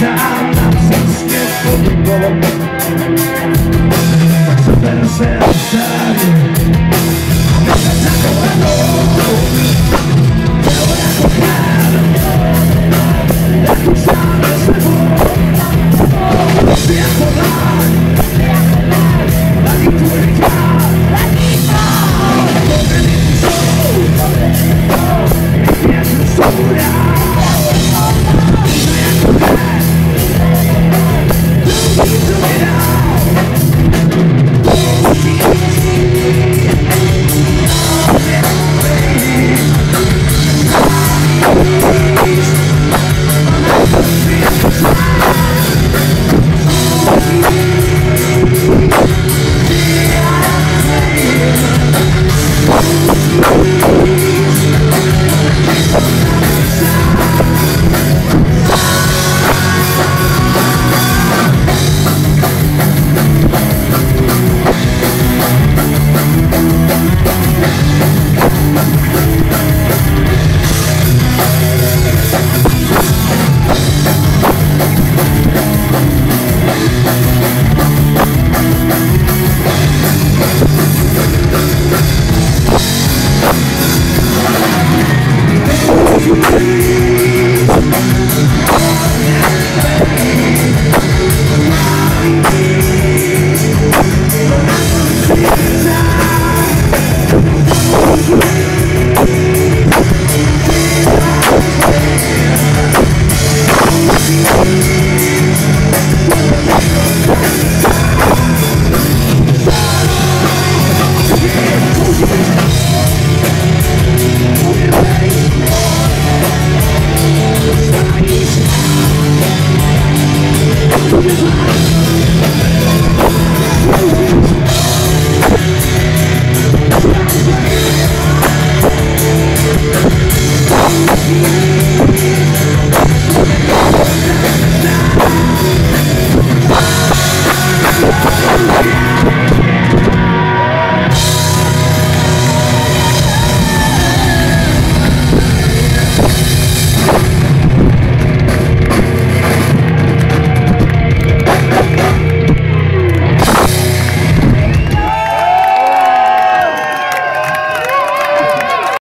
time